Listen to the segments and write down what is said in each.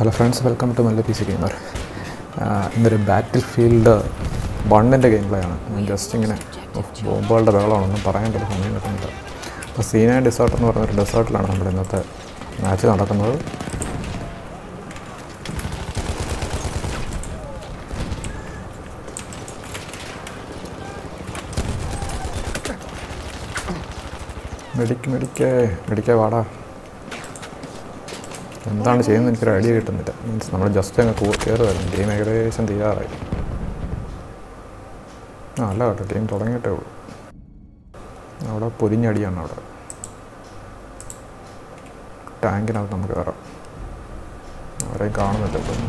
Hello friends welcome to Malla P C gamer ഇന്നൊരു battlefield വണ്ണിന്റെ game play ആണ്. ഞാൻ ജസ്റ്റ് ഇങ്ങനെ ബോംബുകളുടെ ബഹളമാണെന്നും പറ്റുന്ന സമയം കിട്ടുന്നില്ല. അപ്പോൾ സീന ഡെസേർട്ട് എന്ന് പറഞ്ഞൊരു ഡെസേർട്ടിലാണ് നമ്മുടെ ഇന്നത്തെ മാച്ച് നടക്കുന്നത്. മെഡിക്ക് മെഡിക്കേ മെഡിക്കേ വാടാ. എന്താണ് ചെയ്യുന്നത് എനിക്കൊരു ഐഡിയ കിട്ടുന്നില്ല. മീൻസ് നമ്മൾ ജസ്റ്റ് അങ്ങ് കയറുമായിരുന്നു ഗെയിം ഏകദേശം തീരാറായി ആ അല്ല കേട്ടോ ഗെയിം തുടങ്ങിയിട്ടേ ഉള്ളൂ. അവിടെ പൊരിഞ്ഞടിയാണ് അവിടെ. ടാങ്കിനകത്ത് നമുക്ക് കയറാം അവരെയും കാണുന്നില്ല ഇപ്പം.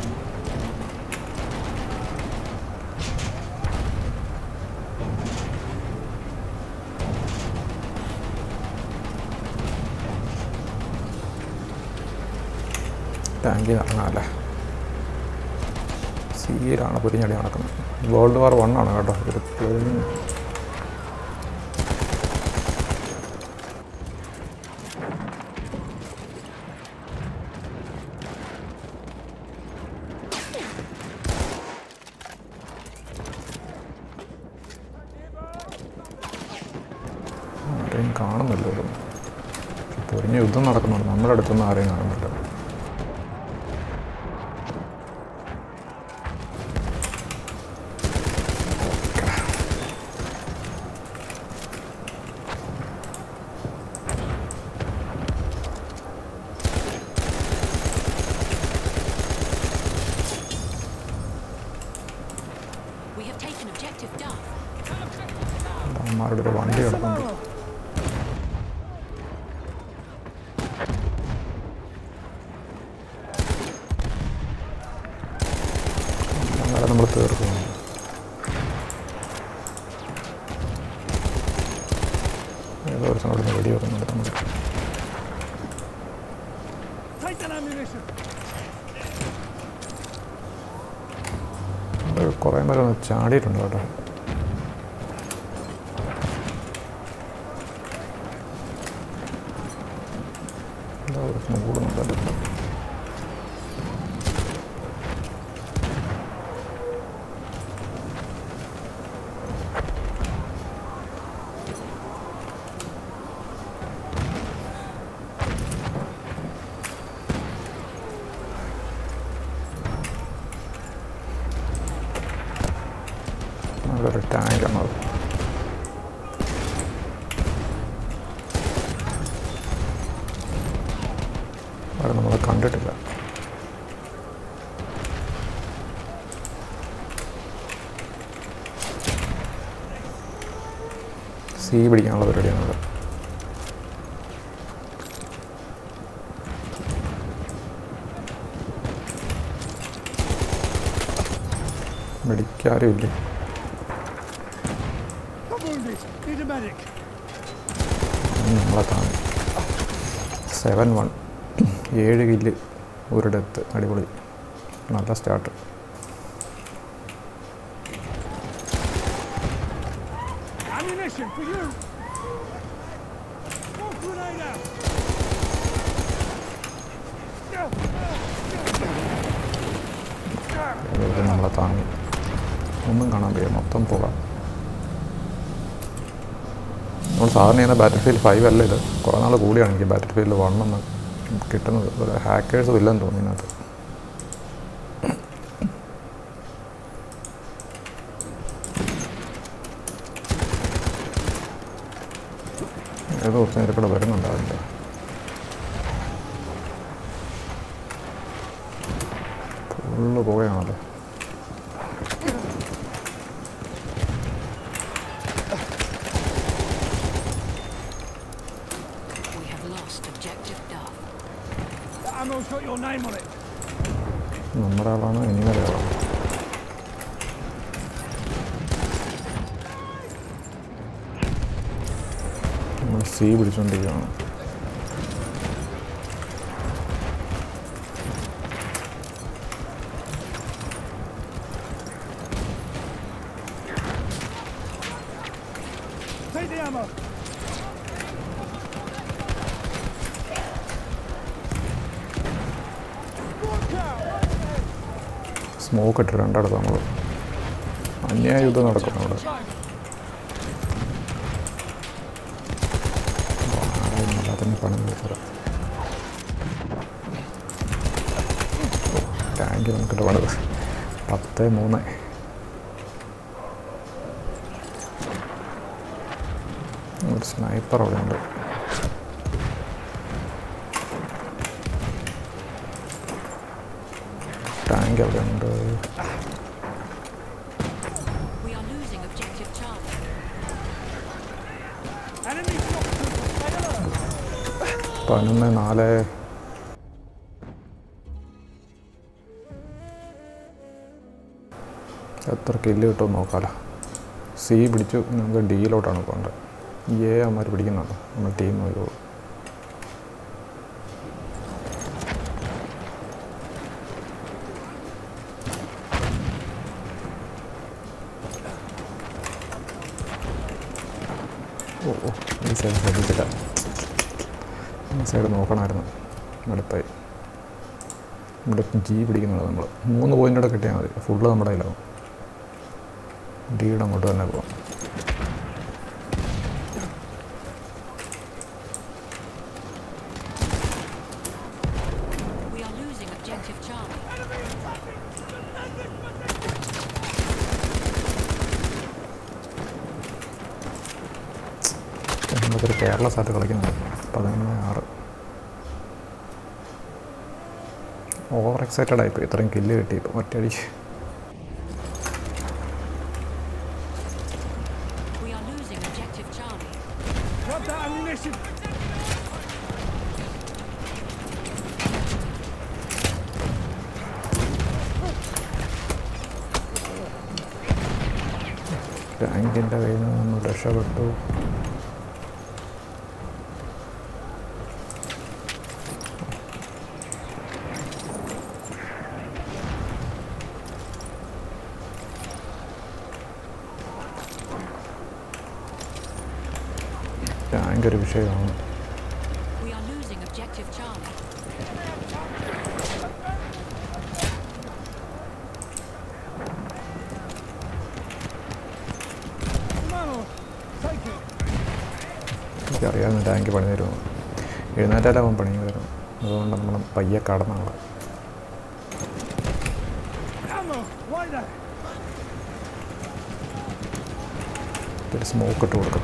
ടാങ്കിൽ കാണാമല്ലേ സീലാണ് പൊരിഞ്ഞടി നടക്കുന്നത്. വേൾഡ് വാർ വൺ ആണ് കേട്ടോ. ഒരു ആരെയും കാണുന്നില്ല പൊരിഞ്ഞ യുദ്ധം നടക്കുന്നുണ്ട്. നമ്മുടെ അടുത്തൊന്നും ആരെയും കാണുന്നില്ല. അമ്മമാരുടെ ഒരു വണ്ടി അങ്ങനെ നമ്മൾ ഒരു കുറേ ചാടിയിട്ടുണ്ട് കേട്ടോ. Ne vurun böyle. Another tank, Need പിടിക്കാനുള്ള പരിപാടിയാണത് താങ്ങി സെവൻ വൺ ഏഴ് കില്ല് ഒരു ഡെത്ത് അടിപൊളി. നല്ല start. Ammunition for you! Smoke grenade out! നമ്മളെ താങ്ങി. ഒന്നും കാണാൻ വയ്യ മൊത്തം പോകാം. നമ്മൾ സാധാരണ ചെയ്യുന്ന ബാറ്റിൽ ഫീൽഡ് ഫൈവ് അല്ല ഇത്. കുറേ നാൾ കൂടിയാണ് എനിക്ക് ബാറ്റിൽ ഫീൽഡ് വൺ എന്ന് കിട്ടുന്നത് ഹാക്കേഴ്സും ഇല്ലെന്ന് തോന്നി ഇതിനകത്ത്. ഏതോ ദിവസം കൂടെ വരുന്നുണ്ടാവില്ല? ഫുള്ള് പോവുകയാണല്ലോ ആളാണ് ഇനി വരെ objective നമ്മൾ സീ പിടിച്ചുകൊണ്ടിരിക്കുകയാണ്! സ്മോക്ക് ഇട്ട് അടുത്ത് നമ്മൾ അന്യായ യുദ്ധം നടക്കുന്നു അവിടെ പണം ടാങ്ക് നമുക്കിട്ട് പണിത്. പത്ത് മൂന്ന്. ഒരു സ്നൈപ്പർ അവിടെ ഉണ്ട്. ടാങ്ക് അവിടെ ഉണ്ട്. Enemy പതിനൊന്ന് നാല്. എത്ര കില്ല് കിട്ടുമെന്ന് നോക്കാമല്ലോ സി പിടിച്ചു നമുക്ക് ഡിയിലോട്ടാണ് പോകേണ്ടത്. എ അമ്മമാർ പിടിക്കുന്നുണ്ട്. നമ്മൾ ടീം വരുള്ളൂ ഓ ഓ ഈ സൈഡ് ശ്രദ്ധിച്ചില്ല. ഈ സൈഡ് നോക്കണമായിരുന്നു. മടുപ്പായി ഇവിടെ ജി പിടിക്കുന്നുണ്ട് നമ്മൾ മൂന്ന് പോയിന്റ് കിട്ടിയാൽ മതി. ഫുള്ള് നമ്മുടെ കയ്യിലാവും. ഡിയുടെ അങ്ങോട്ട് തന്നെ പോവാം. നമുക്കൊരു കേരള സാറ്റ് കളിക്കുന്നുണ്ട് പതിനൊന്ന് ആറ്. ഓവർ എക്സൈറ്റഡ് ആയിപ്പോയി. ഇത്രയും കില്ല് കിട്ടി ഇപ്പോൾ ഒറ്റയടിക്ക്. ടാങ്കിന്റെ കയ്യിൽ നിന്ന് നമ്മൾ രക്ഷപ്പെട്ടു. Mano, ഒരു വിഷയമാണ്. എനിക്കറിയാവുന്ന ടാങ്ക് പണി തരുമോ? എഴുന്നേറ്റാലും അവൻ പണി തരും. അതുകൊണ്ട് നമ്മൾ പയ്യെ കടന്നുള്ള ഒരു സ്മോക്ക് ഇട്ട് കൊടുക്കും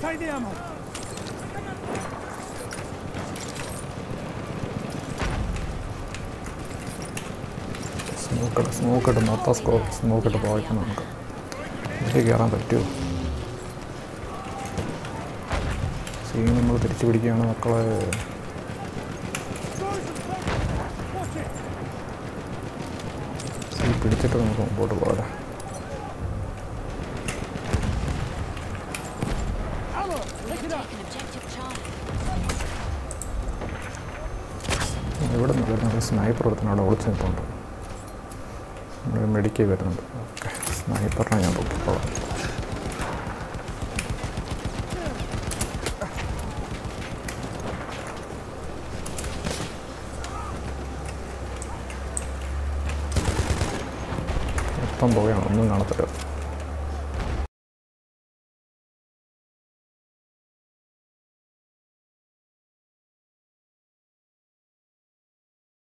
Take the നിൽക്കണം സ്മോക്ക് സ്മോക്ക് ഇട്ട് മൊത്തം സ്കോ സ്മോക്ക് ഇട്ട് പോയിക്കണം നമുക്ക്. ഇതിൽ കയറാൻ പറ്റുമോ? സീൻ നമ്മൾ തിരിച്ചു പിടിക്കുകയാണ് മക്കളെ. സീ പിടിച്ചിട്ട് നമുക്ക് മുമ്പോട്ട് പോകാം. ഇവിടെ നിന്ന് വരുന്നത് സ്നൈപ്പർ ഒരുത്തിന് അവിടെ ഒളിച്ചു നിൽപ്പുണ്ട് നമ്മൾ മെഡിക്കൽ വരുന്നുണ്ട് ഓക്കെ സ്നൈപ്പറിനെ ഞാൻ പൊക്കിക്കോളാം മൊത്തം പോവുകയാണ് ഒന്നും കാണത്തില്ല